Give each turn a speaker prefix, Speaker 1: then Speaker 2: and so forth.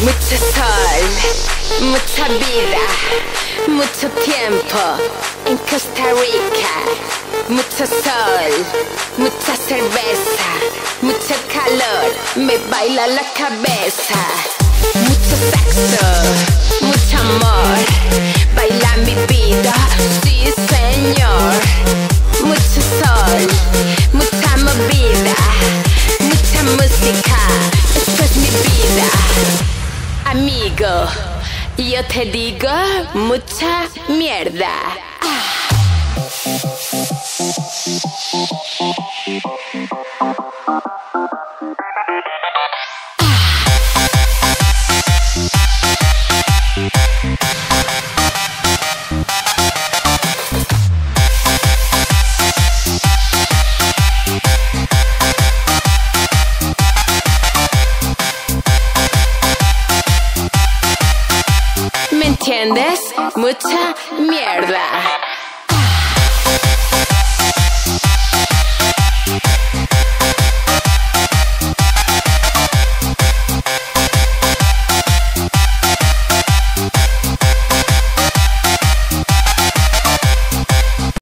Speaker 1: Mucho sol, mucha vida, mucho tiempo en Costa Rica. Mucho sol, mucha cerveza, mucho calor, me baila la cabeza. Mucho sexo, música, esto es mi vida. Amigo, yo te digo mucha mierda. ¿Me entiendes? Mucha mierda.